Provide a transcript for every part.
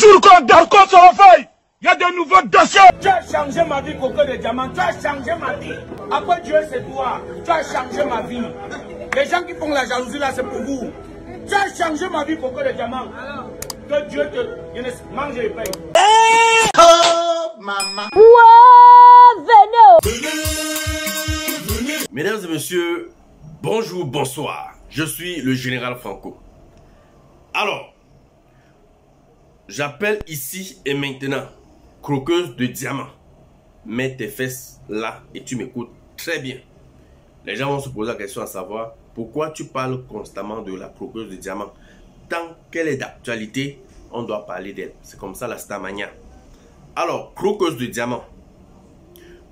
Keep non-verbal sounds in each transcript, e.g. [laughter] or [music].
jour qu'on Darko sera fait, il y a de nouveaux dossiers. Tu as changé ma vie, Coco de Diamant. Tu as changé ma vie. Après Dieu, c'est toi? Tu as changé ma vie. Les gens qui font la jalousie là, c'est pour vous. Tu as changé ma vie, Coco de Diamant. Que Dieu te je ne- mange et paye. Mesdames et messieurs, bonjour, bonsoir. Je suis le général Franco. Alors, j'appelle ici et maintenant croqueuse de diamant. Mets tes fesses là et tu m'écoutes très bien. Les gens vont se poser la question à savoir pourquoi tu parles constamment de la croqueuse de diamant. Tant qu'elle est d'actualité, on doit parler d'elle. C'est comme ça la Starmania. Alors, croqueuse de diamant.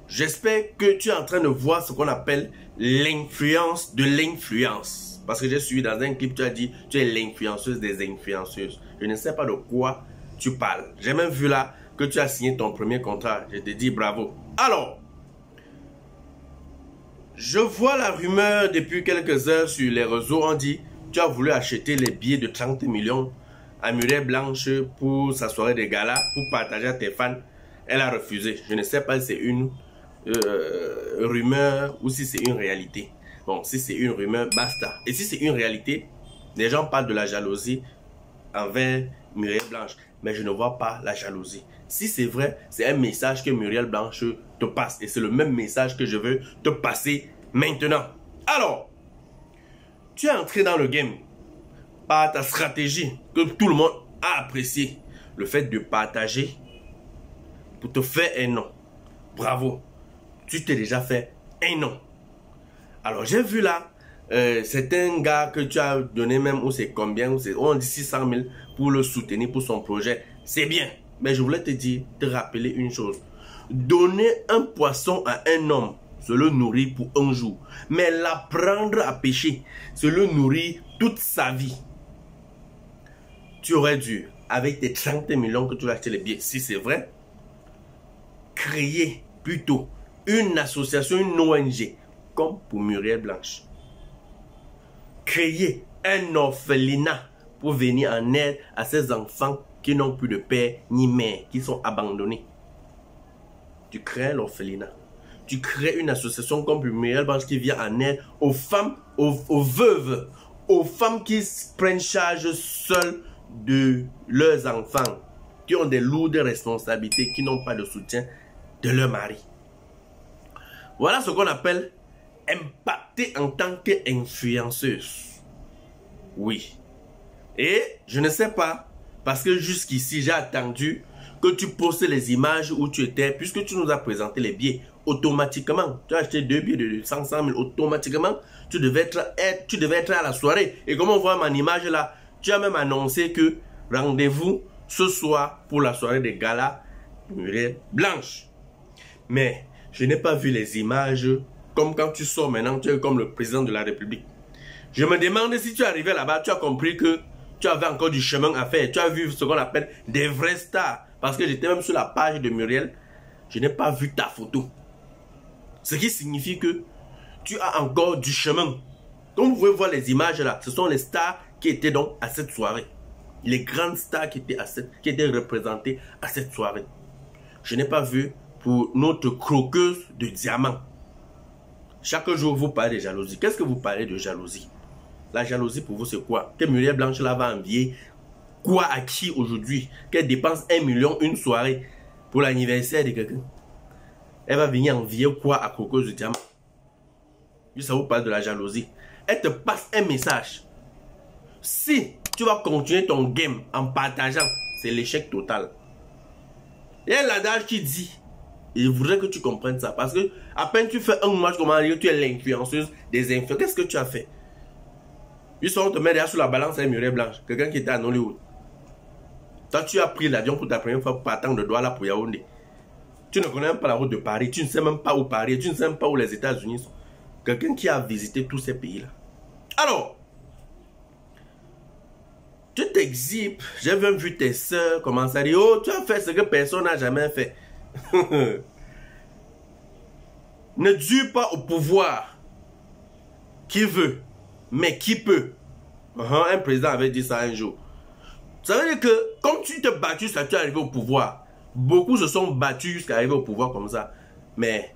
J'espère que tu es en train de voir ce qu'on appelle l'influence de l'influence. Parce que j'ai suivi dans un clip, tu as dit, tu es l'influenceuse des influenceuses. Je ne sais pas de quoi tu parles. J'ai même vu là que tu as signé ton premier contrat. Je te dis bravo. Alors, je vois la rumeur depuis quelques heures sur les réseaux. On dit, tu as voulu acheter les billets de 30 millions à Muriel Blanche pour sa soirée de gala, pour partager à tes fans. Elle a refusé. Je ne sais pas si c'est une euh, rumeur ou si c'est une réalité. Bon, si c'est une rumeur, basta. Et si c'est une réalité, les gens parlent de la jalousie envers Muriel Blanche, mais je ne vois pas la jalousie. Si c'est vrai, c'est un message que Muriel Blanche te passe. Et c'est le même message que je veux te passer maintenant. Alors, tu es entré dans le game par ta stratégie que tout le monde a apprécié. Le fait de partager pour te faire un nom. Bravo. Tu t'es déjà fait un nom. Alors j'ai vu là, euh, c'est un gars que tu as donné même, ou c'est combien, ou c'est, on dit 600 000 pour le soutenir pour son projet. C'est bien. Mais je voulais te dire, te rappeler une chose. Donner un poisson à un homme, se le nourrir pour un jour. Mais l'apprendre à pêcher, se le nourrir toute sa vie. Tu aurais dû, avec tes 30 millions que tu as acheté les billets, si c'est vrai, créer plutôt une association, une ONG, comme pour Muriel Blanche. Créer un orphelinat pour venir en aide à ces enfants qui n'ont plus de père ni mère, qui sont abandonnés. Tu crées l'orphelinat. Tu crées une association comme Muriel Blanche qui vient en aide aux femmes, aux, aux veuves, aux femmes qui prennent charge seules de leurs enfants, qui ont des lourdes responsabilités, qui n'ont pas de soutien de leur mari. Voilà ce qu'on appelle impacter en tant qu'influenceuse. Oui. Et je ne sais pas, parce que jusqu'ici, j'ai attendu que tu postes les images où tu étais, puisque tu nous as présenté les billets automatiquement. Tu as acheté deux billets de 100 000 automatiquement. Tu devais être, tu devais être à la soirée. Et comme on voit mon image là, tu as même annoncé que rendez-vous ce soir pour la soirée des galas Blanche. Mais je n'ai pas vu les images comme quand tu sors maintenant, tu es comme le président de la République. Je me demande si tu es arrivé là-bas, tu as compris que tu avais encore du chemin à faire. Tu as vu ce qu'on appelle des vrais stars. Parce que j'étais même sur la page de Muriel, je n'ai pas vu ta photo. Ce qui signifie que tu as encore du chemin. Comme vous pouvez voir les images là, ce sont les stars qui étaient donc à cette soirée. Les grandes stars qui étaient, à cette, qui étaient représentées à cette soirée. Je n'ai pas vu pour notre croqueuse de diamants. Chaque jour, vous parlez de jalousie. Qu'est-ce que vous parlez de jalousie? La jalousie pour vous, c'est quoi? Que Muriel Blanche là va envier quoi à qui aujourd'hui? Qu'elle dépense un million une soirée pour l'anniversaire de quelqu'un? Elle va venir envier quoi à croqueuse de diamants Juste ça vous parle de la jalousie. Elle te passe un message. Si tu vas continuer ton game en partageant, c'est l'échec total. Il y a l'adage qui dit, et je voudrais que tu comprennes ça, parce que à peine tu fais un match, dire, tu es l'influenceuse des influenceurs. Qu'est-ce que tu as fait? Juste on te met derrière sur la balance, elle murée blanche, quelqu'un qui était à Hollywood. Toi, tu as pris l'avion pour ta première fois pour attendre de Douala pour Yaoundé. Tu ne connais même pas la route de Paris, tu ne sais même pas où Paris, tu ne sais même pas où les États-Unis sont. Quelqu'un qui a visité tous ces pays-là. Alors, tu t'exhibes. J'ai même vu tes soeurs commencer à dire Oh, tu as fait ce que personne n'a jamais fait. [laughs] ne dure pas au pouvoir. Qui veut, mais qui peut. Uh-huh, Un président avait dit ça un jour. Ça veut dire que comme tu t'es battu jusqu'à tu es arrivé au pouvoir, beaucoup se sont battus jusqu'à arriver au pouvoir comme ça. Mais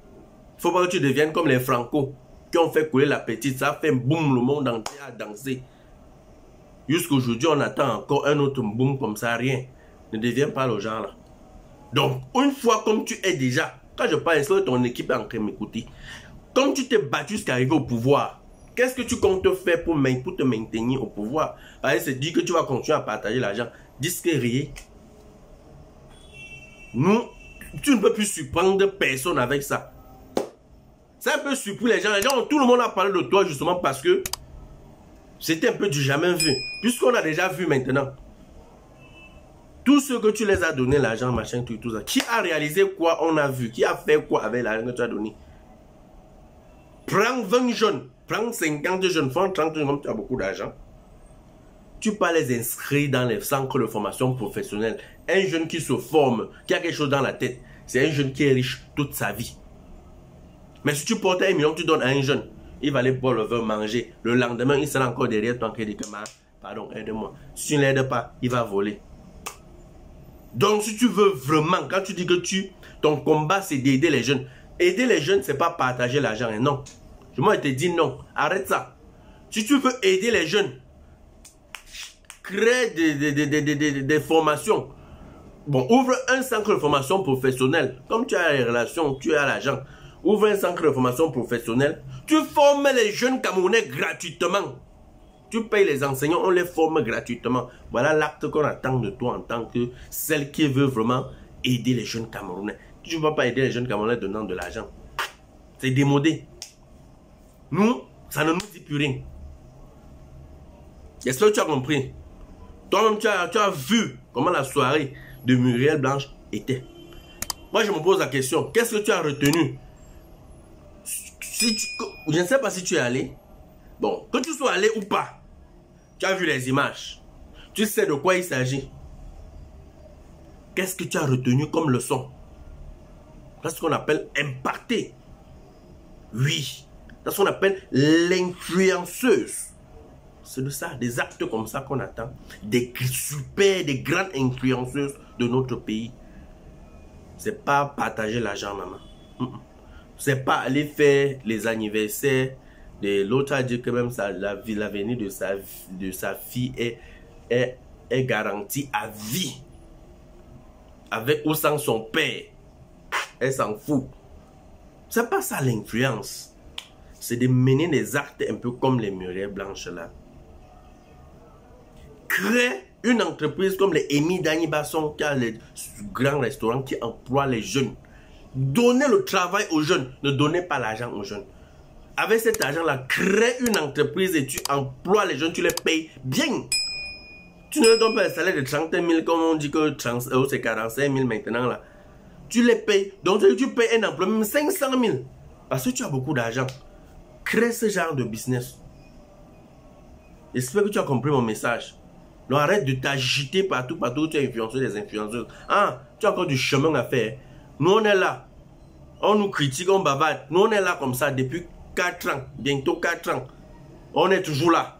il faut pas que tu deviennes comme les Franco qui ont fait couler la petite. Ça fait boum, le monde entier a dansé. Jusqu'aujourd'hui, on attend encore un autre boom comme ça, rien. Ne deviens pas le genre là. Donc, une fois comme tu es déjà, quand je parle, que ton équipe est en train de m'écouter, comme tu t'es battu jusqu'à arriver au pouvoir, qu'est-ce que tu comptes faire pour, te maintenir au pouvoir? C'est dit que tu vas continuer à partager l'argent. rien. Nous, tu ne peux plus surprendre personne avec ça. C'est un peu surpris les gens. Les gens, tout le monde a parlé de toi justement parce que c'était un peu du jamais vu. Puisqu'on a déjà vu maintenant. Tout ce que tu les as donné, l'argent, machin, tout, tout ça. Qui a réalisé quoi on a vu Qui a fait quoi avec l'argent que tu as donné? Prends 20 jeunes, prends 50 jeunes, prends 30 jeunes, tu as beaucoup d'argent. Tu pas les inscrire dans les centres de formation professionnelle. Un jeune qui se forme, qui a quelque chose dans la tête, c'est un jeune qui est riche toute sa vie. Mais si tu portes un million, tu donnes à un jeune, il va aller boire le vin, manger. Le lendemain, il sera encore derrière toi qui dit que, pardon, aide-moi. Si tu ne l'aides pas, il va voler. Donc, si tu veux vraiment, quand tu dis que tu, ton combat, c'est d'aider les jeunes. Aider les jeunes, c'est pas partager l'argent. Hein, non. Je m'en te dis non. Arrête ça. Si tu veux aider les jeunes, crée des, des, des, formations. Bon, ouvre un centre de formation professionnelle. Comme tu as les relations, tu as l'argent. Ouvre un centre de formation professionnelle. Tu formes les jeunes Camerounais gratuitement. Tu payes les enseignants, on les forme gratuitement. Voilà l'acte qu'on attend de toi en tant que celle qui veut vraiment aider les jeunes Camerounais. Tu ne vas pas aider les jeunes Camerounais donnant de l'argent. C'est démodé. Nous, ça ne nous dit plus rien. Est-ce que tu as compris? Toi-même, tu as, vu comment la soirée de Muriel Blanche était. Moi, je me pose la question, qu'est-ce que tu as retenu? Je ne sais pas si tu es allé. Bon, que tu sois allé ou pas, tu as vu les images. Tu sais de quoi il s'agit. Qu'est-ce que tu as retenu comme leçon? C'est ce qu'on appelle impacter. Oui. C'est ce qu'on appelle l'influenceuse. C'est de ça, des actes comme ça qu'on attend. Des super, des grandes influenceuses de notre pays. C'est pas partager l'argent, maman. C'est pas aller faire les anniversaires L'autre a dit que même la vie, l'avenir de sa, de sa fille est, est, est garanti à vie. Avec ou sans son père. Elle s'en fout. C'est pas ça l'influence. C'est de mener des actes un peu comme les murailles blanches là. Créer une entreprise comme les Emi Dani Basson qui a les grands restaurants qui emploient les jeunes. Donnez le travail aux jeunes. Ne donnez pas l'argent aux jeunes avec cet argent-là, crée une entreprise et tu emploies les jeunes, tu les payes bien. Tu ne leur donnes pas un salaire de 30 000 comme on dit que 30 euros c'est 45 000 maintenant là. Tu les payes. Donc tu payes un emploi, même 500 000. Parce que tu as beaucoup d'argent. Crée ce genre de business. J'espère que tu as compris mon message. Donc arrête de t'agiter partout, partout où tu es influenceur des influenceuses. Ah, tu as encore du chemin à faire. Nous on est là. On nous critique, on bavarde. Nous on est là comme ça depuis 4 ans, bientôt 4 ans. On est toujours là.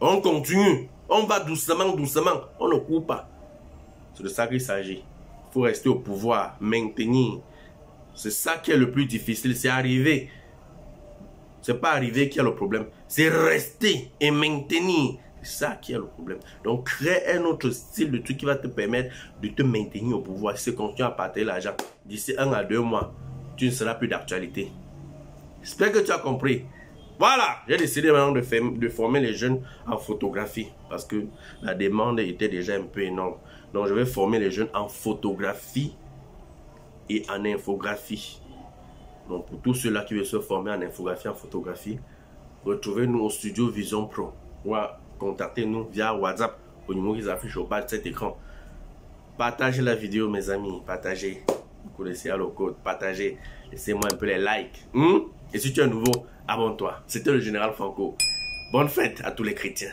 On continue. On va doucement, doucement. On ne court pas. C'est de ça qu'il s'agit. Il faut rester au pouvoir, maintenir. C'est ça qui est le plus difficile. C'est arriver. C'est pas arriver qui est le problème. C'est rester et maintenir. C'est ça qui est le problème. Donc, crée un autre style de truc qui va te permettre de te maintenir au pouvoir. Si tu continues à partager l'argent, d'ici un à deux mois, tu ne seras plus d'actualité. J'espère que tu as compris. Voilà, j'ai décidé maintenant de, de, former les jeunes en photographie parce que la demande était déjà un peu énorme. Donc, je vais former les jeunes en photographie et en infographie. Donc, pour tous ceux-là qui veulent se former en infographie, en photographie, retrouvez-nous au studio Vision Pro ou contactez-nous via WhatsApp au numéro qui s'affiche au bas de cet écran. Partagez la vidéo, mes amis. Partagez. Vous connaissez le code. Partagez. Laissez-moi un peu les likes. Hmm? Et si tu es nouveau, abonne-toi. C'était le général Franco. Bonne fête à tous les chrétiens.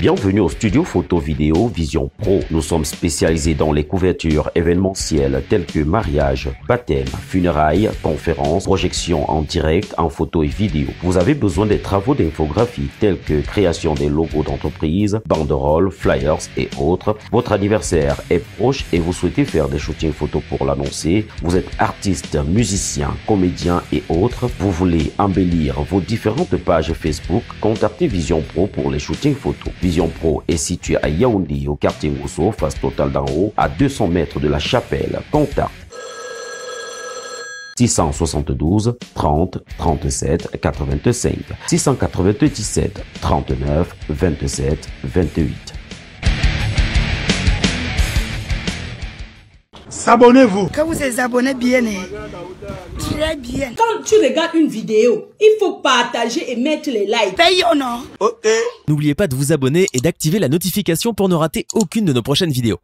Bienvenue au studio photo vidéo Vision Pro. Nous sommes spécialisés dans les couvertures événementielles telles que mariage, baptême, funérailles, conférences, projections en direct, en photo et vidéo. Vous avez besoin des travaux d'infographie tels que création des logos d'entreprise, banderoles, flyers et autres. Votre anniversaire est proche et vous souhaitez faire des shootings photos pour l'annoncer. Vous êtes artiste, musicien, comédien et autres. Vous voulez embellir vos différentes pages Facebook? Contactez Vision Pro pour les shootings photos. Vision Pro est situé à Yaoundé, au quartier Mousso, face Total d'en haut, à 200 mètres de la chapelle. Contact 672 30 37 85 697 39 27 28 S'abonnez-vous. Quand vous êtes abonné bien, hein. très bien. Quand tu regardes une vidéo, il faut partager et mettre les likes. Paye ou non Ok. N'oubliez pas de vous abonner et d'activer la notification pour ne rater aucune de nos prochaines vidéos.